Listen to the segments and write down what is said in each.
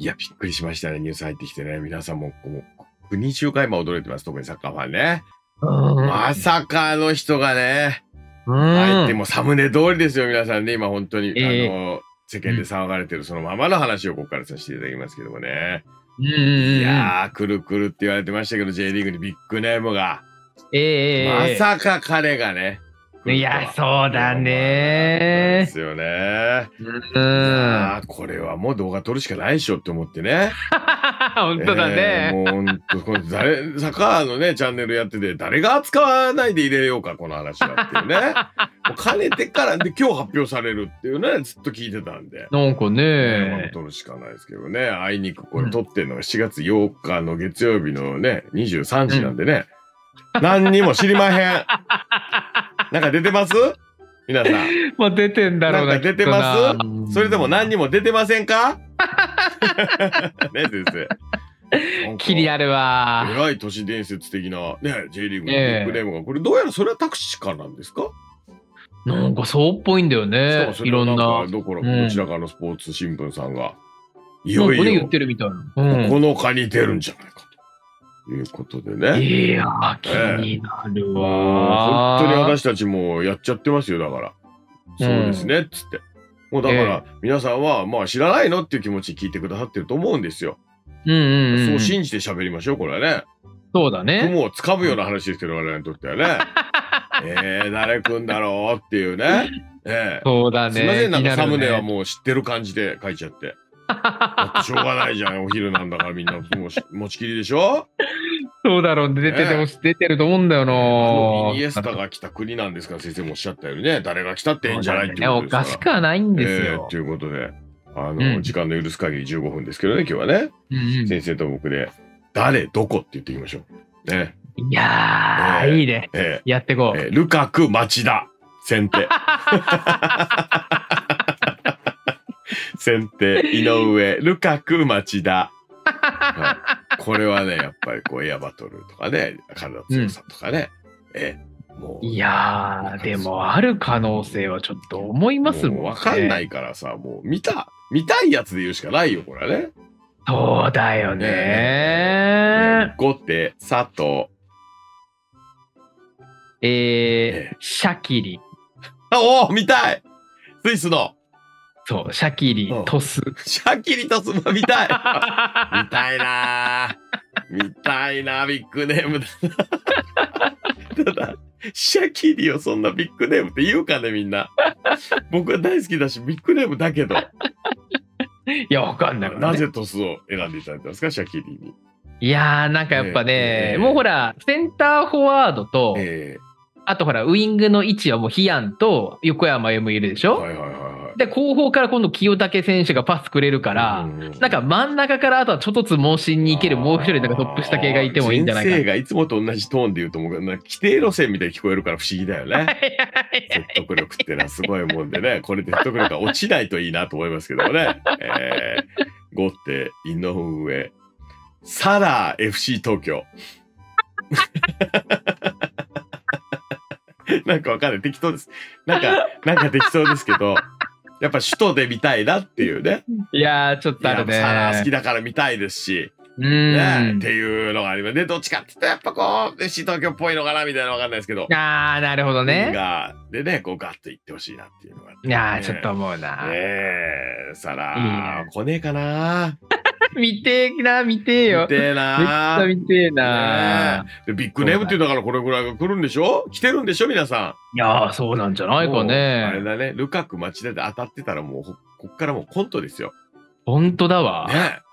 いや、びっくりしましたね、ニュース入ってきてね。皆さんも、もう、国中回も驚いてます。特にサッカーファンね。まさかあの人がね、入ってもサムネ通りですよ、皆さんね。今本当に、えーあの、世間で騒がれてるそのままの話をここからさせていただきますけどもね。いやー、くるくるって言われてましたけど、J リーグにビッグネームが。ええまさか彼がね。いや、そうだでねすよね。うん。これはもう動画撮るしかないでしょって思ってね。本当だえーね。もう本当、これ誰、サッカーのね、チャンネルやってて、誰が扱わないで入れようか、この話はっていうね。もうかねてから、で、今日発表されるっていうね、ずっと聞いてたんで。なんかね、ね。撮るしかないですけどね。あいにくこれ撮ってるのが4月8日の月曜日のね、23時なんでね。何にも知りまへん。なんか出てます？皆さん。まあ出てんだろうな。なんか出てます？それでも何にも出てませんか？ね、先生。気になるわ。えらい都市伝説的な、ね、J リーグのビええッグネームが、これどうやらそれはタクシーからなんですか？なんかそうっぽいんだよねいろんな。どこら、うんどちらかのスポーツ新聞さんが、いんよいよかね言っ、てるみたいな。うん。9日に出るんじゃないかということでね。いやー、気になるもうわ。本当に私たちもやっちゃってますよ、だから。そうですね、っつって。もうだから、皆さんは、まあ知らないのっていう気持ち聞いてくださってると思うんですよ。うんうんうん。そう信じて喋りましょう、これはね。そうだね。雲をつかむような話ですけど、我々にとってはね。えー、誰くんだろうっていうね。えそうだね。ー、すいません、なんかサムネはう。もう知ってる感じで書いちゃって。しょうがないじゃん、お昼なんだからみんな持ちきりでしょ？そうだろう。出てても、出てると思うんだよあな。のイニエスタが来た国なんですから、先生もおっしゃったようにね、誰が来たっていいんじゃないってことおですから。かしくはないんですよえーと。いうことで、あの、うん時間の許す限り15分ですけどね、今日はね、うんうん先生と僕で、誰、どこって言っていきましょう。ね。いやー、えーいいね。えやってこう。ーえールカク、町田、先手。先手、井上、ルカク、町田。は いこれはね、やっぱりこうエアバトルとかね、体の強さとかね、えーもう、いやー、でもある可能性はちょっと思いますもんね。わかんないからさ、もう見た、見たいやつで言うしかないよ、これはね。そうだよね後手、佐藤。えー、シャキリ。あ おお見たいスイスの、そう、シャキリうん、トス。シャキリとスマ見たい。見たいな。ー見たいなビッグネームだな。ただ、シャキリをそんなビッグネームって言うかね、みんな。僕は大好きだし、ビッグネームだけど、いや、わかんない、なぜトスを選んでいただいたんですか、シャキリに。いやー、なんかやっぱね、ええもうほら、センターフォワードと、えあとほら、ウイングの位置はもうヒアンと横山由もいるでしょ、えはいはいはいはい。で、後方から今度清武選手がパスくれるから、うんうんなんか真ん中からあとはちょっとつ盲信に行けるもう一人なんかトップ下系がいてもいいんじゃないか先生がいつもと同じトーンで言うと思うけど、規定路線みたいに聞こえるから不思議だよね。説得力ってのはすごいもんでね、これで説得力が落ちないといいなと思いますけどもね。えー、後手、井上、サラー FC 東京。なんかわかんない。適当です。なんか、なんか適当ですけど、やっぱ首都で見たいなっていうね。いやー、ちょっとあるね。サラー好きだから見たいですし。うね、んっていうのがありますね。どっちかって言ったらやっぱこう、FC 東京っぽいのかなみたいなのわかんないですけど。あー、なるほどね。が、でね、こうガッといってほしいなっていうのがあって。いやー、ちょっと思うな。ねえ、さいいらね、来ねえかな 見てえな、見てえよ。見てえめっちなゃ見てえな。ねビッグネームっていうだからこれぐらいが来るんでしょ？来てるんでしょ？皆さいやー、そうなんじゃないかんもうあれね。だね、ルカク町田で当たってたらもうほ、こっからもうコントですよ。ほんとだわ。ねえ。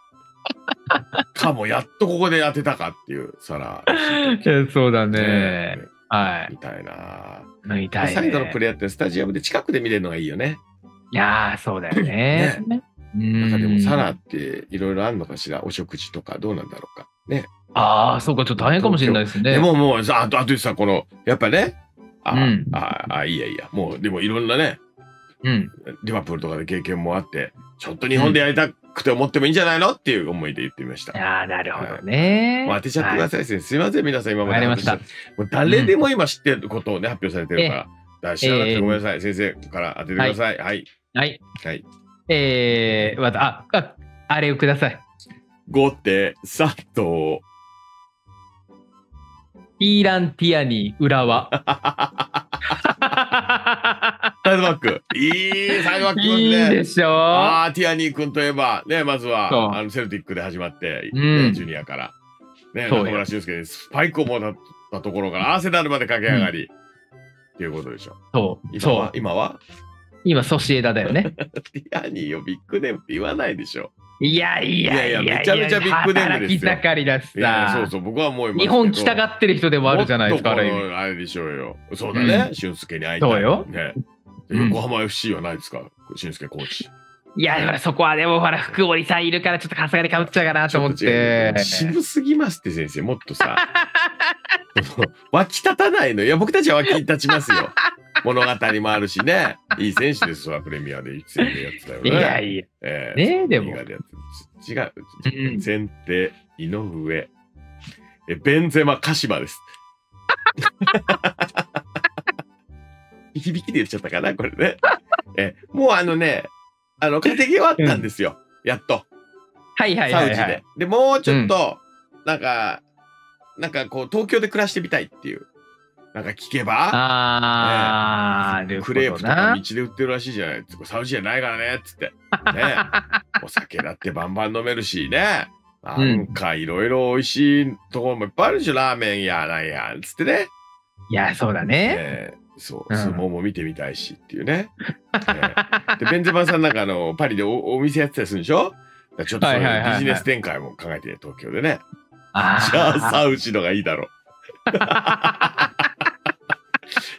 かも、やっとここで当てたかっていう、さら。そうだねね。えはい。みたいな。見たい、ね。サイドのプレーヤーってスタジアムで近くで見れるのがいいよね。いやー、そうだよね。うんなんかでもサラっていろいろあるのかしら？お食事とかどうなんだろうか？ね。ああ、そうか、ちょっと大変かもしれないですね。でももうさ、あと、あとさ、この、やっぱね、あ、うんあ、あ、いいやいいや。もう、でもいろんなね、うん。リバプールとかで経験もあって、ちょっと日本でやりたくて思ってもいいんじゃないの？っていう思いで言ってみました。いやー、なるほどね。もう当てちゃってくださいですね。すいません、皆さん今まで。りましたもう誰でも今知ってることをね、発表されてるから。だから知らなくてごめんなさい。先生から当ててください。はい。はい。はい。えー、また、あ、あ、あれをください。後手、佐藤。イーラン・ティアニー、浦和。サイドバック。いいサイドバックきますいいね。でしょ？ああ、ティアニー君といえば、ね、まずは、あの、セルティックで始まって、うんねジュニアから。ね、中村俊輔スパイクをもらったところから、アーセナルまで駆け上がり、っていうことでしょ。そう。今はそう。今は？今、ソシエダだよね。ティアニーをビッグネームって言わないでしょ。いやいやいやいやめちゃめちゃビッグネームですよ働き盛りだしいや、そうさ。そう、僕は思いますけど。日本来たがってる人でもあるじゃないですか、あもっとる意味このあれでしょうよ。そうだね。俊介に会いたい。そうよね。うん横浜 FC はないですか？俊介コーチ。いや、ほら、そこはでも、ほら、福森さんいるから、ちょっとさすがにかぶっちゃうかなと思ってう。渋すぎますって先生、もっとさ、湧き立たないの。いや、僕たちは湧き立ちますよ。物語もあるしね。いい選手ですわ、プレミアで一戦でやってたよね。いやいや。えねえでもで違う。うん前手、井上、え、ベンゼマ、鹿島です。響きで言っちゃったかな、これね。え、もうあのね、あの、稼ぎ終わったんですよ。やっと。はいはいサウジではいはい。。で、もうちょっと、なんか、なんかこう、東京で暮らしてみたいっていう。なんか聞けば、あー、なるほクレープとか道。で売ってるらしいじゃない。サウジじゃないからね、っつって。ね。お酒だってバンバン飲めるしね。なんかいろいろ美味しいところもいっぱいあるでしょ。ラーメンやなんや、つってね。いや、そうだね。えーそう、うん相撲も見てみたいしっていうね。えーで、ベンゼマさんなんかあの、パリでおお店やってたりするんでしょ？ちょっとそういうビジネス展開も考えて、東京でね。じゃあ、サウジのがいいだろう。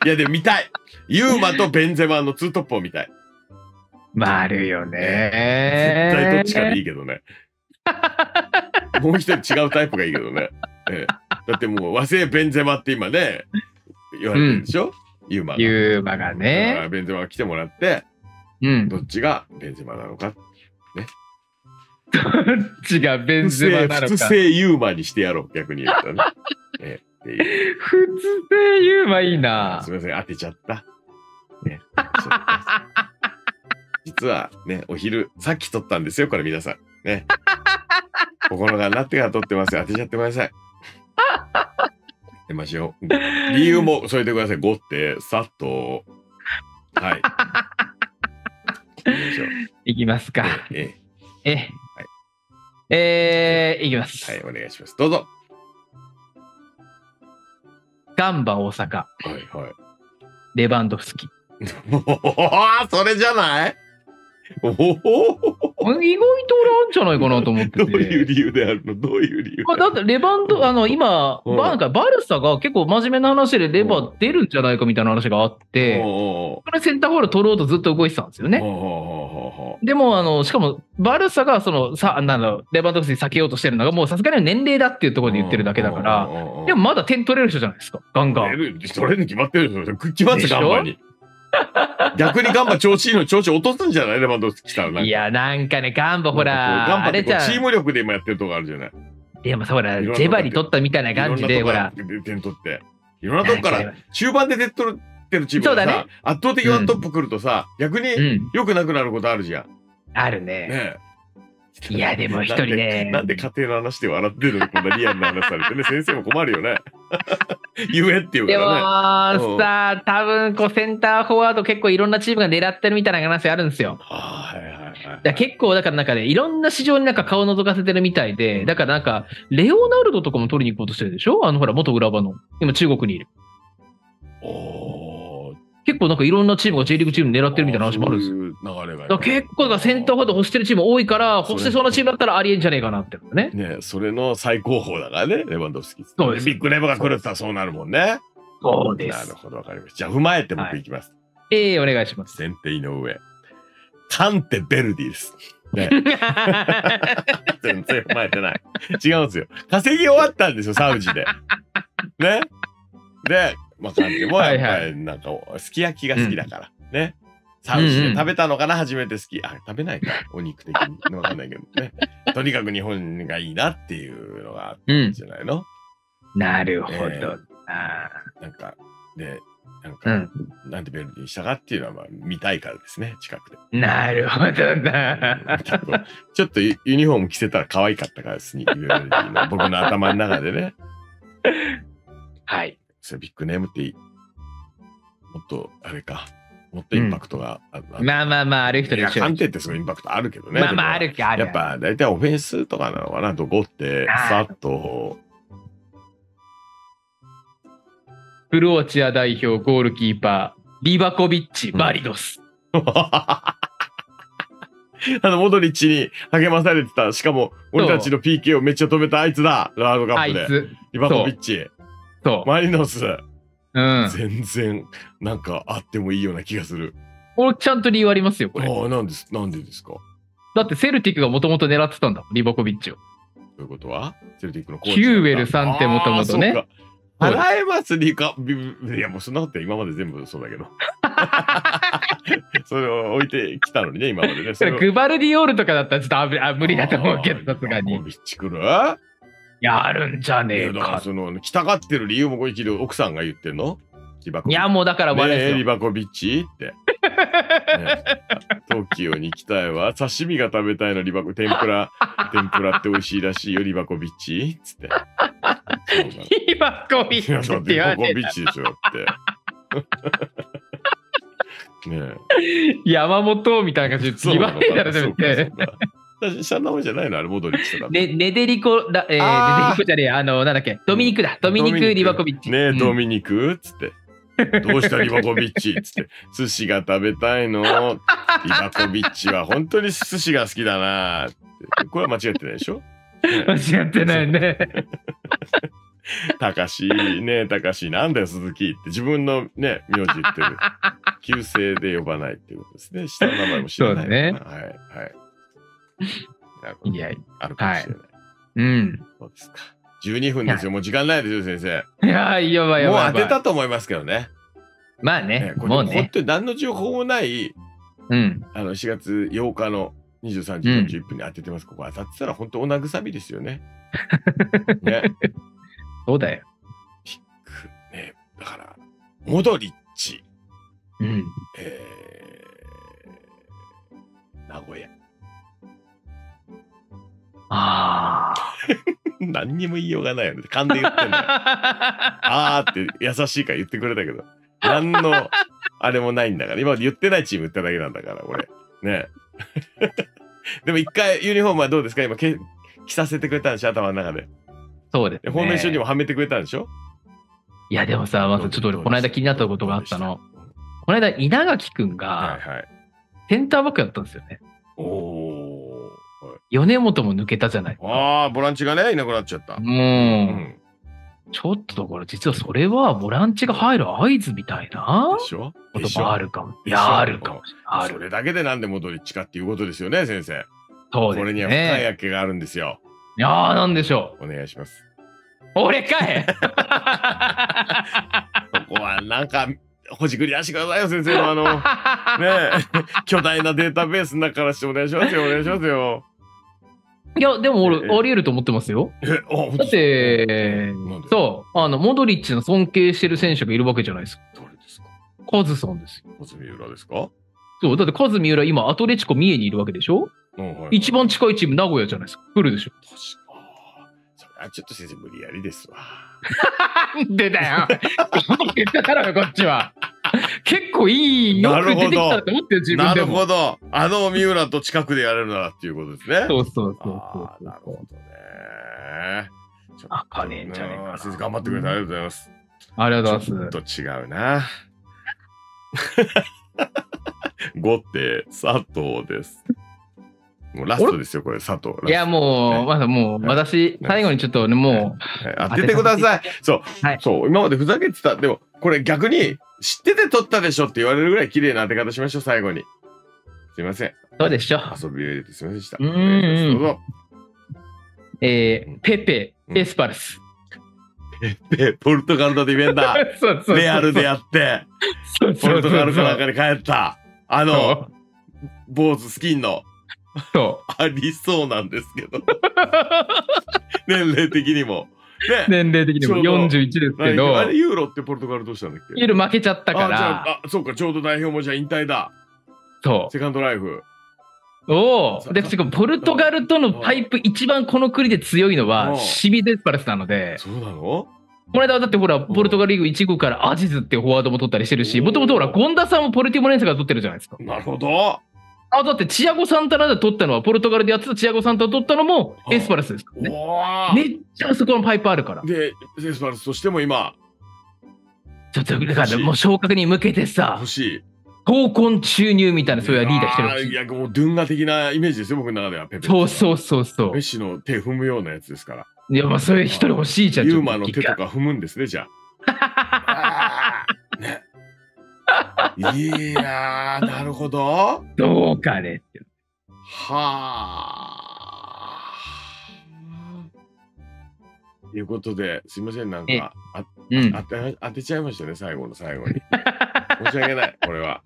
いや、でも見たい。ユーマとベンゼマのツートップを見たい。まああるよ絶ね。対どっちかでいいけどね。もう一人違うタイプがいいけどね。ええだってもう和製ベンゼマって今ね、言われてるでしょ、ユーマが。ユーマがね。らベンゼマが来てもらって、うん。どっちがベンゼマなのか。どっちがベンゼマなのか。普通ユーマにしてやろう、逆に言ったらね。ええっていう普通でユーマいいなす。みません、当てちゃった。ね、実はね、お昼、さっき撮ったんですよ、これ皆さん。ね。心がなってから撮ってますよ。当てちゃってください。出ましょう。理由も添えてください。5って、佐藤。はい。いきますか。ええ。えー、いきます。えはい、お願いします。どうぞ。ガンバ大阪、はい、はい。レバンドフスキ。それじゃない？おお意外と俺あるんじゃないかなと思ってて。どういう理由であるの？どういう理由？まあ、だってレバンド、あの、今、うん。バなんかバルサが結構真面目な話でレバ出るんじゃないかみたいな話があって、おそれセンターフォール取ろうとずっと動いてたんですよね。でも、あの、しかも、バルサが、その、さ、なんだレバンドフスキ避けようとしてるのが、もうさすがに年齢だっていうところで言ってるだけだから、らでもまだ点取れる人じゃないですか、ガンガン。取れる、に決まってるでしょ。決まってガンバに。逆にガンバ調子いいの調子落とすんじゃないレバンドフスキ来たらいや、なんかね、ガンバほら、ガンバってチーム力で今やってるとこあるじゃない。でもさ、ほら、いろんなとこジェバリ取ったみたいな感じで、ほら、点取って。いろんなとこから中盤で点取ってるチームがさ、そうだね圧倒的ワントップ来るとさ、逆にうん、良くなくなることあるじゃん。あるね。ねえ。いやでも一人ねなんでなんで家庭の話で笑ってるのにこんなリアルな話されてね、先生も困るよね。言えって言うでからね。もさ、多分こうセンターフォワード結構いろんなチームが狙ってるみたいな話あるんですよ。ああ、はいはいはい。結構だからなんかね、いろんな市場になんか顔覗かせてるみたいで、だからなんか、レオナルドとかも取りに行こうとしてるでしょ？あのほら、元浦和の。今中国にいる。おー結構なんかいろんなチームが J リーグチーム狙ってるみたいな話もあるんですよ。そういう流れが。結構だからセンターフォワード欲してるチーム多いから、欲してそうなチームだったらありえんじゃねえかなってのね。ねそれの最高峰だからね、レバンドフスキ。そうですビッグレバが来るってそうなるもんね。そうです。なるほど、わかりました。じゃあ、踏まえて僕いきます。ええお願いします。先手井上。カンテ・ベルディです。ね、全然踏まえてない。違うんですよ。稼ぎ終わったんですよ、サウジで。ね。で、まあ、カンテもやっぱりなんか、すき焼きが好きだから。ね。サウジで食べたのかな、初めて好き。あ、食べないか。お肉的に。わかんないけどね。とにかく日本がいいなっていうのがあったうんん。じゃないの、なるほどえな。なんか、で、なんか、うん。なんでベルディにしたかっていうのは、まあ、見たいからですね、近くで。なるほどな。ちょっとユユニフォーム着せたら可愛かったからですね、ベルディの僕の頭の中でね。はい。ビッグネームってもっと、あれか、もっとインパクトがあるな。まあまあまあ、ある人でしょう判。定ってすごいインパクトあるけどね。まあまあ、あでるか、あやっぱ、大体オフェンスとかなのかな、どこって、さっと、クロアチア代表ゴールキーパー、リバコビッチ、バリドス。あの、モドリッチに励まされてた、しかも、俺たちの PK をめっちゃ止めたあいつだ、ワールドカップで。あいつ。リバコビッチ、そマリノス、う。うん。全然、なんかあってもいいような気がする。俺、ちゃんと理由ありますよ、これ。ああ、なんです、なんでですか？だって、セルティックがもともと狙ってたんだもん、リバコビッチを。ということは？セルティックのコーチキューベルさんってもともとね払えますリカビいやもうそんなこと今まで全部そうだけど それを置いてきたのにね今までねそれをグバルディオールとかだったらちょっとあ無理だと思うけど、さすがにリバコ。ビッチ来る？やるんじゃいねえからか。その来たがってる理由もこれ奥さんが言ってんの？いや、もうだからね我ですよ。えリバコビッチって、ね、東京に行きたいわ刺身が食べたいのリバコ天ぷら天ぷらって美味しいらしいよリバコビッチつってリバコビッチっってて言われリバコビッチでしょだって。ねえ。山本みたいな感じで言われたらせめて。て。下の名前じゃないの？あれ、モドリッチとか。ね、ネデリコ、ラえー、ネデリコじゃねえや、あの、なんだっけ、ドミニクだ、ドミニク・リバコビッチ。ねえ、うんドミニクつって。どうしたリバコビッチ？つって。寿司が食べたいの？リバコビッチは本当に寿司が好きだなって。これは間違ってないでしょ？間違ってないね。たかし、ねえ、たかし、なんだよ、鈴木って自分のね、名字言ってる。旧姓で呼ばないっていうことですね。下の名前も知らないのかな。はい、はい。なるほどいや、あるかもしれない。うん。そうですか。12分ですよ。もう時間ないですよ、先生。いや、やばいやもうばい。当てたと思いますけどね。まあねも本もうね。当に何の情報もない、うん。あの、4月8日の23時41分に当ててます。ここ当たってたら本当お慰みですよね。ね。そうだよ。くね。だから、モドリッチ、うん。えー、名古屋。あ何にも言いようがないよね。勘で言ってんだよ。あ。って優しいから言ってくれたけど、何のあれもないんだから、今まで言ってないチーム言っただけなんだから、俺。ね でも一回ユニフォームはどうですか？今け着させてくれたんでしょ？頭の中で。そうです、でね。フォーメーションにもはめてくれたんでしょ？いや、でもさ、まずちょっと俺、この間気になったことがあったの。。この間、稲垣くんはがいはい。センターバックやったんですよね。おお。米本も抜けたじゃない。ああ、ボランチがね、いなくなっちゃった。もう、うん。ちょっとだから実はそれはボランチが入る合図みたいな？でしょ？言でしょ？葉あるかも。いや、あるかもしれない。それだけでなんでモドリッチかっていうことですよね、先生。そうですこれには深いね。やけがあるんですよ。いやー、なんでしょお願いします。う。俺かい ここはなんか、ほじくり出してくださいよ、先生のあの。ねえ、巨大なデータベースの中からしてお願いしますよ、お願いしますよ。いや、でも俺、ええあり得ると思ってますよ。え、あ、だってそう、あの、モドリッチの尊敬してる選手がいるわけじゃないですか。誰ですか？カズさんですよ。小泉浦ですか？そう、だってカズ三浦今、アトレチコ三重にいるわけでしょ？うんはい一番近いチーム、名古屋じゃないですか。来るでしょ。確か。それはちょっと先生無理やりですわ。でだよ。言ったからよ、こっちは。結構いい、よく出てきたと思ってよ、自分なる。ほど。あの三浦と近くでやれるならっていうことですね。そうそうそうあそうーなるほどね。あかねえんじゃねえかな先生頑張ってくれてありがとうございます。ありがとうごちょっざいます。と違うな。5って佐藤です。もうラストですよ、これ、佐藤。いや、もねう、まだもう、はい私、最後にちょっとね、もはい当ててください。そう、はいそう、今までふざけてた。でも、これ逆に、知ってて撮ったでしょって言われるぐらい綺麗な当て方しましょう、最後に。すいません。う、そうでしょ。遊びを入れてすいませんでした。うんうんどうぞ。えー、ペペ、うんエスパルス。で、ポルトガルのディフェンダー、そうそうそうレアルでやって、そうそうそうポルトガルかなんかに帰った。あの、そ坊主スキンの、ありそうなんですけど、年齢的にも。年齢的にもちょうど。41ですけ何どあ、れユーロってポルトガルどうしたんだっけ？ユーロ負けちゃったから、ああそうかちょうど代表もじゃあ引退だ。そセカンドライフ。う。おさお。で、しかもポルトガルとのパイプ一番この国で強いのうん。は、シビデスパレスなので、そうなの？この間はだってほら、ポルトガルリーグ1号からアジズっていうフォワードも取ったりしてるし、もともとほら、ゴンダさんもポルティモネンセが取ってるじゃないですか。なるほどあ、だってチアゴ・サンタナで取ったのは、ポルトガルでやってたチアゴ・サンタナ取ったのもあエスパルスですからね。めっちゃあそこのパイプあるから。でエスパルスとしても今。ちょっと、だからもう昇格に向けてさ。欲、しい。闘魂注入みたいな、そういうリーダーしてる。いいやもうドゥンガ的なイメージですよ僕の中ではペペそうそうそうそメッシの手踏むようなやつですから。う。いや、まあ、そういう一人欲しいじゃん。ユーマの手とか踏むんですねじゃあ。ね いやーなるほどとどうかねって。はあ。ということで、すいません、なんえか、あうん。当て当てちゃいましたね、最後の最後に。申し訳ない、これは。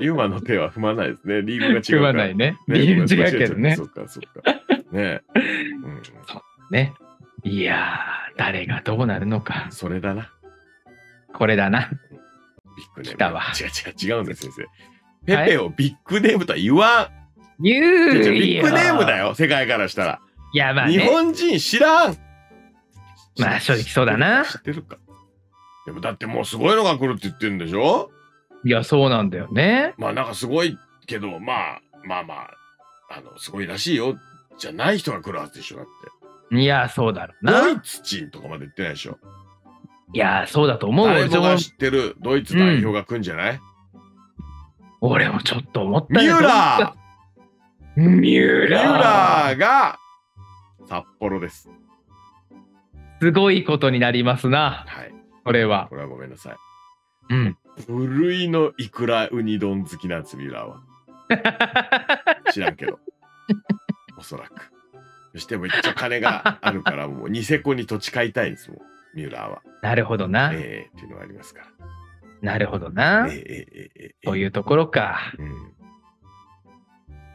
ユーマの手は踏まないですね。リーグが違うから。踏まないね。ね理由違うけどねそ。っか、そっか。ねえ、うん。ね。いやー、誰がどうなるのか。それだな。これだな。ビッグネーム。来たわ違う違う、違うんです、先生。ペペをビッグネームとは言わん。言違うう違うビッグネームだよ。よ、世界からしたら。いや、まあ日ね。本人知らん。まあ正直そうだな知ってるか？でもだってもうすごいのが来るって言ってるんでしょ？いや、そうなんだよね。まあなんかすごいけど、まあまあまあ、あの、すごいらしいよ。じゃない人が来るはずでしょだって。いや、そうだろうドイな。ツ人とかまで言ってないでしょ？いや、そうだと思うよ。誰もが知ってるドイツ代表が来るんじゃない、俺もちょっと思ったよミュラーミューミューラーラーが札幌です。すごいことになりますな。はい。これは。これはごめんなさい。うん。無類のイクラウニ丼好きなんです、ミュラーは。知らんけど。おそらく。そしてめっちゃ金があるから、もうニセコに土地買いたいんですもん、ミュラーは。なるほどな。ええっていうのがありますから。なるほどなえ。ええええええというところか。うん。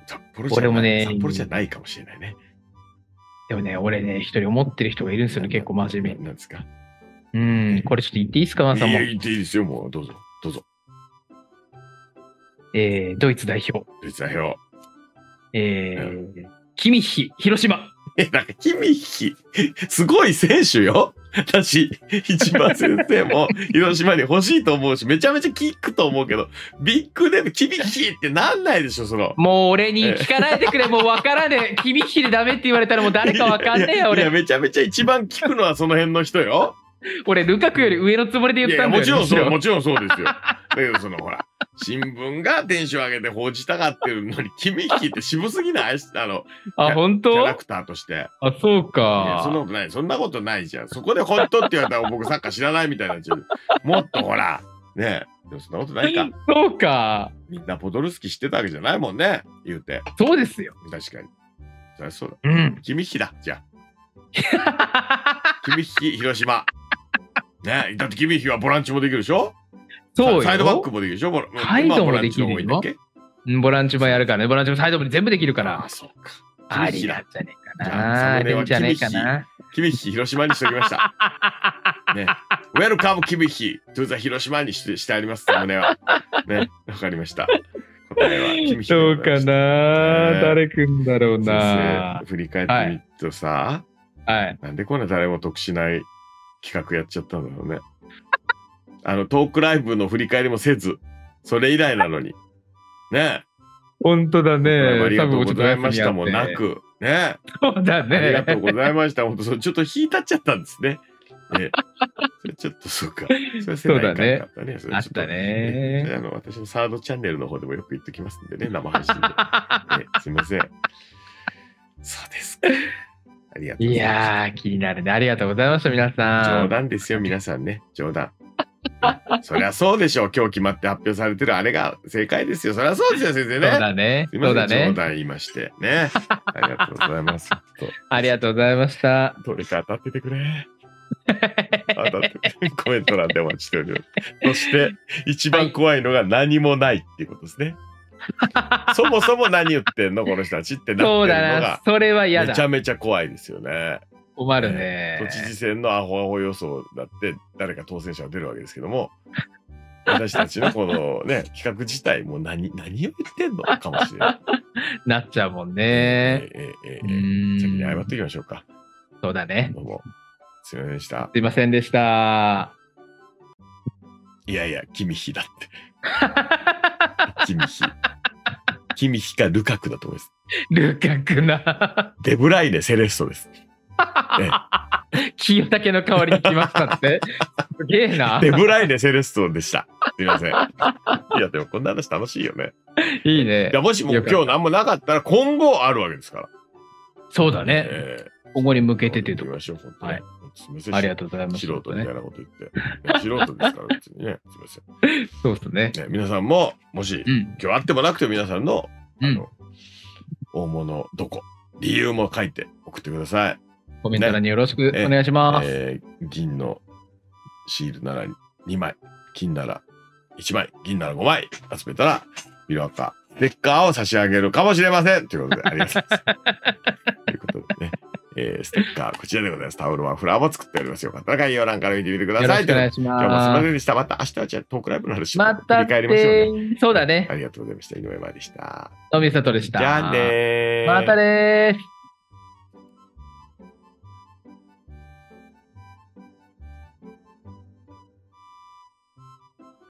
札幌じゃないね札幌じゃないかもしれないね。でもね、俺ね、一人思ってる人がいるんですよね、結構真面目に。なんですか？うん。これちょっと言っていいですか、マンさんも。言っていいですよ、もう。どうぞ。どうぞ。えー、ドイツ代表。ドイツ代表。えー、キミッヒ、広島。え、なんか、キミッヒ、すごい選手よ。私、一番先生も広島に欲しいと思うし、めちゃめちゃキックと思うけど、ビッグネーム、キミッヒってなんないでしょ、その。もう俺に聞かないでくれ、もう分からねえ。キミッヒでダメって言われたらもう誰か分かんねえよ、いや、俺。めちゃめちゃ一番聞くのはその辺の人よ。俺、ルカクより上のつもりで言ったんだよ。もちろんそう、もちろんそうですよ。だけど、その、ほら、新聞がテンション上げて報じたがってるのに、キミッヒって渋すぎない？あの、あ、本当？キャラクターとして。あ、そうか。そんなことない。そんなことないじゃん。そこで本当って言われたら僕サッカー知らないみたいになっちゃう。もっとほら、ねえ。でもそんなことないか。そうか。みんなポドルスキー知ってたわけじゃないもんね。言うて。そうですよ。確かに。そりゃそうだ。うん。君引きだ。じゃあ。君引き、広島。ねえ。だって君引きはボランチもできるでしょ？そうよ。サイドバックもできるでしょ？サイドもできるよボランチもやるからね。ボランチもサイドも全部できるからああ、。そうか。あり。なんじゃねえかな。ありんじゃねえかな。君引き、広島にしておきました。ね。ウェルカム君引き、トゥザ広島にしてしてあります、サムネは。ね。わかりました。答えは君引きでどうか。な、ね誰くんだろう先な生。振り返ってみるとさ、はい。なんでこんな誰も得しない企画やっちゃったんだろうね。あの、トークライブの振り返りもせず、それ以来なのに。ね本当だえ。ね。ありがとうございましたもな。く。ねそうだえ。ありがとうね。ございました。本当ちょっと引いたっちゃったんですね。ええ。それちょっとそうか。それ世代いかんかったね。それちょっとあったねそれあの、私のサードチャンネルの方でもよく言っときますんでね、生配信で。え えすいません。そうですか。ありがとうごいざいます。やー、気になるね。ありがとうございました、皆さ冗ん。談ですよ、皆さんね。冗談。そりゃそうでしょう。今日決まって発表されてるあれが正解ですよ。そりゃそうですよ、先生そうね。だね。すいません、ね。談言いまして。ね。ありがとうございます。とありがとうございました。どれか当たっててくれ。当たって。コメント欄でお待ちしております。そして、一番怖いのが何もないっていうことですね。そもそも何言ってんのこの人たちってなってるのそうだなが。それは嫌だ。めちゃめちゃ怖いですよね。困るね。都知事選のアホアホ予想だって誰か当選者が出るわけですけども 私たちのこのね企画自体もう何何を言ってんの？かもしれない。なっちゃうもんね。えええええーん先に謝っておきましょうか。そうだね。どうも。すいませんでした。すいませんでした。いやいや、君比だって。君比。君比かルカクだと思います。ルカクな。デブライネ・セレストです。え清武の代わりに来ましたって？すげえな。デブライネ・セレストでした。すいません。いや、でもこんな話楽しいよね。いいねいや、。もしも今日何もなかったら今後あるわけですから。そうだね。え今後に向えけてというところ。はいすみません。ありがとうございます。素人みたいなこと言って。素人ですから、別にね。すみまそうですね。せん。ね、皆さんも、もし、うん。今日あってもなくても皆さんの、うんあの、大物どこ、理由も書いて送ってください。コメント欄によろしくお願いします。えー銀のシールなら2枚、金なら1枚、銀なら5枚集めたら、ビルアカ、ステッカーを差し上げるかもしれませんということで、ありがとうございます。ということでね、えーステッカー、こちらでございます。タオルマフラーも作っております。よかったら概要欄から見てみてください。よろしくお願いし今日もすみませまんでした。また明日はじゃあトークライブの話す。またっ振り返りましょうね。て、そうだねあ。りがとうございました。井上までした。のびさとでした。じゃあねー。またねー。